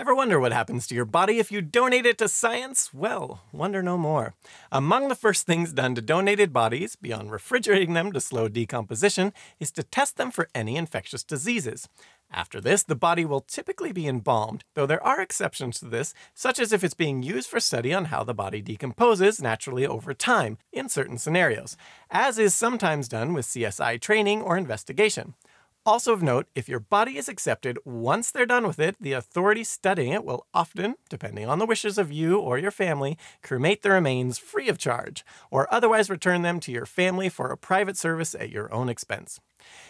Ever wonder what happens to your body if you donate it to science? Well, wonder no more. Among the first things done to donated bodies, beyond refrigerating them to slow decomposition, is to test them for any infectious diseases. After this, the body will typically be embalmed, though there are exceptions to this, such as if it's being used for study on how the body decomposes naturally over time in certain scenarios, as is sometimes done with CSI training or investigation. Also of note, if your body is accepted, once they're done with it, the authority studying it will often, depending on the wishes of you or your family, cremate the remains free of charge, or otherwise return them to your family for a private service at your own expense.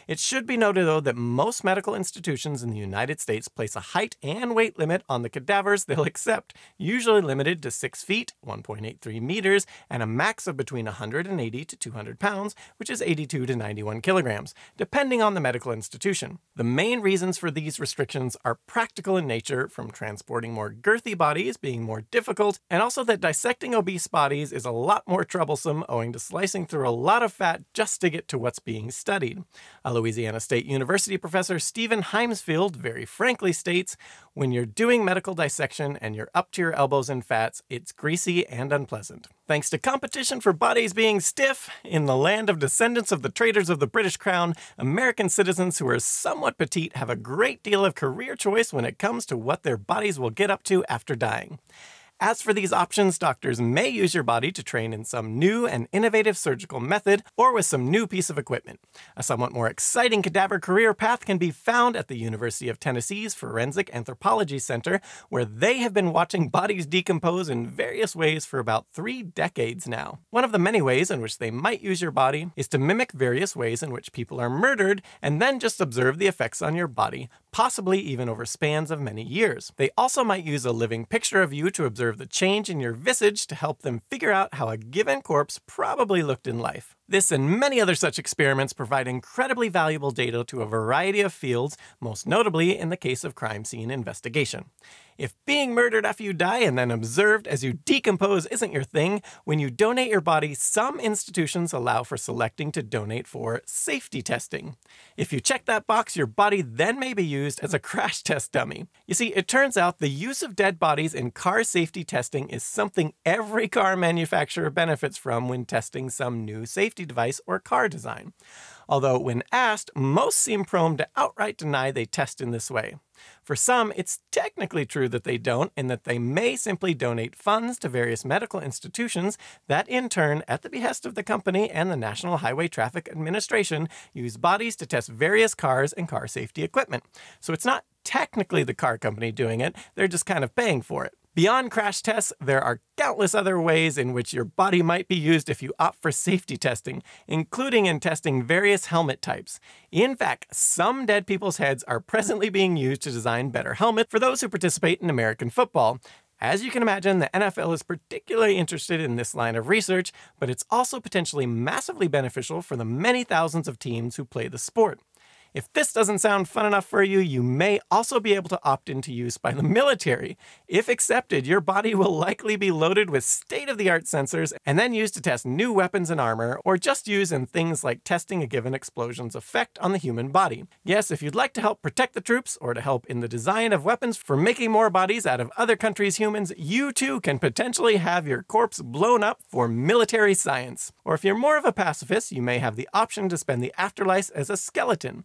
It should be noted, though, that most medical institutions in the United States place a height and weight limit on the cadavers they'll accept, usually limited to 6 feet, 1.83 meters, and a max of between 180 to 200 pounds, which is 82 to 91 kilograms, depending on the medical institution. The main reasons for these restrictions are practical in nature, from transporting more girthy bodies being more difficult, and also that dissecting obese bodies is a lot more troublesome owing to slicing through a lot of fat just to get to what's being studied. A Louisiana State University professor Stephen Heymsfield very frankly states when you're doing medical dissection and you're up to your elbows in fats, it's greasy and unpleasant. Thanks to competition for bodies being stiff, in the land of descendants of the traitors of the British Crown, American citizens who are somewhat petite have a great deal of career choice when it comes to what their bodies will get up to after dying. As for these options, doctors may use your body to train in some new and innovative surgical method or with some new piece of equipment. A somewhat more exciting cadaver career path can be found at the University of Tennessee's Forensic Anthropology Center, where they have been watching bodies decompose in various ways for about three decades now. One of the many ways in which they might use your body is to mimic various ways in which people are murdered and then just observe the effects on your body, possibly even over spans of many years. They also might use a living picture of you to observe the change in your visage to help them figure out how a given corpse probably looked in life. This and many other such experiments provide incredibly valuable data to a variety of fields, most notably in the case of crime scene investigation. If being murdered after you die and then observed as you decompose isn't your thing, when you donate your body, some institutions allow for selecting to donate for safety testing. If you check that box, your body then may be used as a crash test dummy. You see, it turns out the use of dead bodies in car safety testing is something every car manufacturer benefits from when testing some new safety device or car design. Although, when asked, most seem prone to outright deny they test in this way. For some, it's technically true that they don't, and that they may simply donate funds to various medical institutions that, in turn, at the behest of the company and the National Highway Traffic Administration, use bodies to test various cars and car safety equipment. So it's not technically the car company doing it, they're just kind of paying for it. Beyond crash tests, there are countless other ways in which your body might be used if you opt for safety testing, including in testing various helmet types. In fact, some dead people's heads are presently being used to design better helmets for those who participate in American football. As you can imagine, the NFL is particularly interested in this line of research, but it's also potentially massively beneficial for the many thousands of teams who play the sport. If this doesn't sound fun enough for you, you may also be able to opt into use by the military. If accepted, your body will likely be loaded with state of the art sensors and then used to test new weapons and armor, or just used in things like testing a given explosion's effect on the human body. Yes, if you'd like to help protect the troops or to help in the design of weapons for making more bodies out of other countries' humans, you too can potentially have your corpse blown up for military science. Or if you're more of a pacifist, you may have the option to spend the afterlife as a skeleton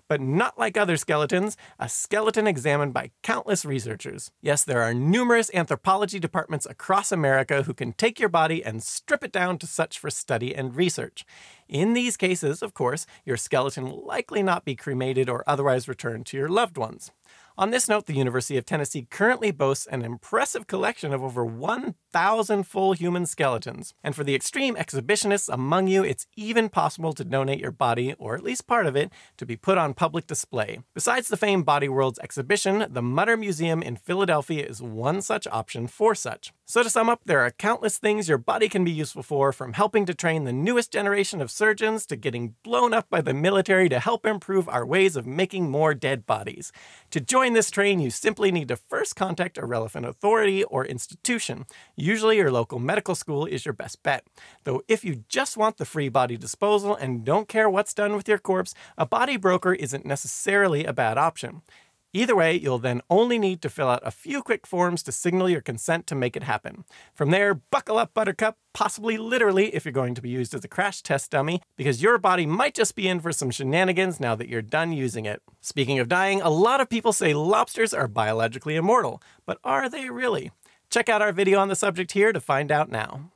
but not like other skeletons, a skeleton examined by countless researchers. Yes, there are numerous anthropology departments across America who can take your body and strip it down to such for study and research. In these cases, of course, your skeleton will likely not be cremated or otherwise returned to your loved ones. On this note, the University of Tennessee currently boasts an impressive collection of over 1,000 full human skeletons. And for the extreme exhibitionists among you, it's even possible to donate your body, or at least part of it, to be put on public display. Besides the famed Body Worlds exhibition, the Mutter Museum in Philadelphia is one such option for such. So to sum up, there are countless things your body can be useful for, from helping to train the newest generation of surgeons to getting blown up by the military to help improve our ways of making more dead bodies. To join this train, you simply need to first contact a relevant authority or institution. Usually your local medical school is your best bet. Though if you just want the free body disposal and don't care what's done with your corpse, a body broker isn't necessarily a bad option. Either way, you'll then only need to fill out a few quick forms to signal your consent to make it happen. From there, buckle up, Buttercup, possibly literally if you're going to be used as a crash test dummy, because your body might just be in for some shenanigans now that you're done using it. Speaking of dying, a lot of people say lobsters are biologically immortal, but are they really? Check out our video on the subject here to find out now.